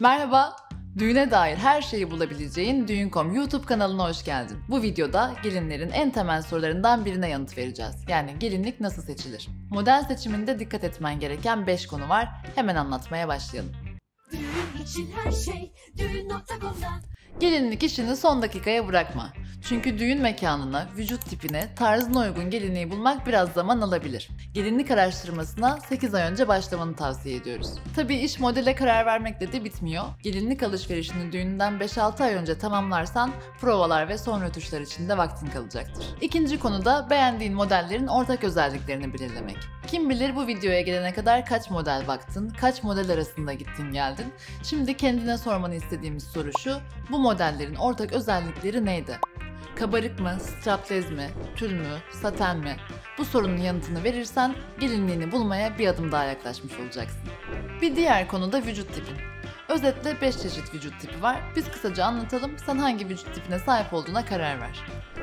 Merhaba, düğüne dair her şeyi bulabileceğin Düğün.com YouTube kanalına hoş geldin. Bu videoda gelinlerin en temel sorularından birine yanıt vereceğiz. Yani gelinlik nasıl seçilir? Model seçiminde dikkat etmen gereken 5 konu var. Hemen anlatmaya başlayalım. Düğün için her şey. Gelinlik işini son dakikaya bırakma. Çünkü düğün mekanına, vücut tipine, tarzına uygun gelinliği bulmak biraz zaman alabilir. Gelinlik araştırmasına 8 ay önce başlamanı tavsiye ediyoruz. Tabii iş modele karar vermekle de bitmiyor. Gelinlik alışverişini düğünden 5-6 ay önce tamamlarsan provalar ve son rötuşlar için de vaktin kalacaktır. İkinci konu da beğendiğin modellerin ortak özelliklerini belirlemek. Kim bilir bu videoya gelene kadar kaç model baktın, kaç model arasında gittin geldin. Şimdi kendine sormanı istediğimiz soru şu, bu modellerin ortak özellikleri neydi? Kabarık mı, straplez mi, tül mü, saten mi? Bu sorunun yanıtını verirsen gelinliğini bulmaya bir adım daha yaklaşmış olacaksın. Bir diğer konu da vücut tipin. Özetle 5 çeşit vücut tipi var. Biz kısaca anlatalım, sen hangi vücut tipine sahip olduğuna karar ver.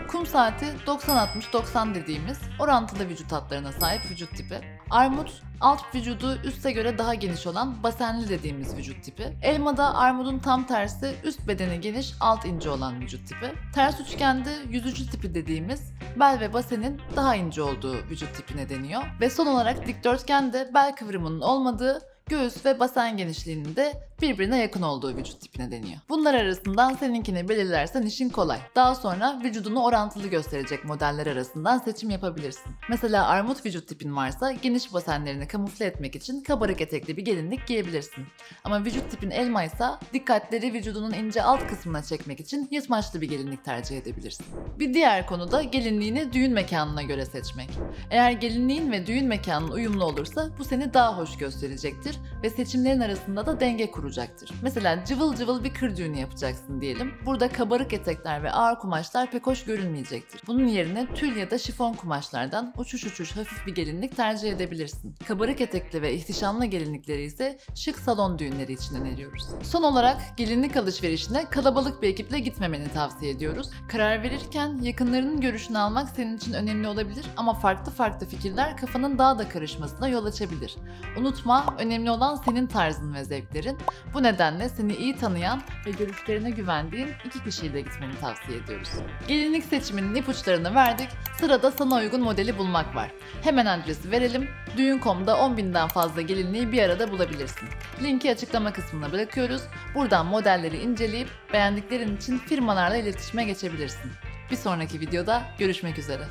Kum saati 90-60-90 dediğimiz orantılı vücut hatlarına sahip vücut tipi. Armut, alt vücudu üste göre daha geniş olan basenli dediğimiz vücut tipi. Elmada armudun tam tersi üst bedeni geniş, alt ince olan vücut tipi. Ters üçgende yüzücü tipi dediğimiz bel ve basenin daha ince olduğu vücut tipine deniyor. Ve son olarak dikdörtgende bel kıvrımının olmadığı göğüs ve basen genişliğinin de birbirine yakın olduğu vücut tipine deniyor. Bunlar arasından seninkini belirlersen işin kolay. Daha sonra vücudunu orantılı gösterecek modeller arasından seçim yapabilirsin. Mesela armut vücut tipin varsa geniş basenlerini kamufle etmek için kabarık etekli bir gelinlik giyebilirsin. Ama vücut tipin elma ise dikkatleri vücudunun ince alt kısmına çekmek için yırtmaçlı bir gelinlik tercih edebilirsin. Bir diğer konu da gelinliğini düğün mekanına göre seçmek. Eğer gelinliğin ve düğün mekanın uyumlu olursa bu seni daha hoş gösterecektir ve seçimlerin arasında da denge kuracaktır. Mesela cıvıl cıvıl bir kır düğünü yapacaksın diyelim. Burada kabarık etekler ve ağır kumaşlar pek hoş görünmeyecektir. Bunun yerine tül ya da şifon kumaşlardan uçuş uçuş hafif bir gelinlik tercih edebilirsin. Kabarık etekli ve ihtişamlı gelinlikleri ise şık salon düğünleri için öneriyoruz. Son olarak gelinlik alışverişine kalabalık bir ekiple gitmemeni tavsiye ediyoruz. Karar verirken yakınlarının görüşünü almak senin için önemli olabilir ama farklı farklı fikirler kafanın daha da karışmasına yol açabilir. Unutma, önemli olan senin tarzın ve zevklerin. Bu nedenle seni iyi tanıyan ve görüşlerine güvendiğin iki kişiyle gitmeni tavsiye ediyoruz. Gelinlik seçiminin ipuçlarını verdik. Sırada sana uygun modeli bulmak var. Hemen adresi verelim. Düğün.com'da 10.000'den fazla gelinliği bir arada bulabilirsin. Linki açıklama kısmına bırakıyoruz. Buradan modelleri inceleyip beğendiklerin için firmalarla iletişime geçebilirsin. Bir sonraki videoda görüşmek üzere.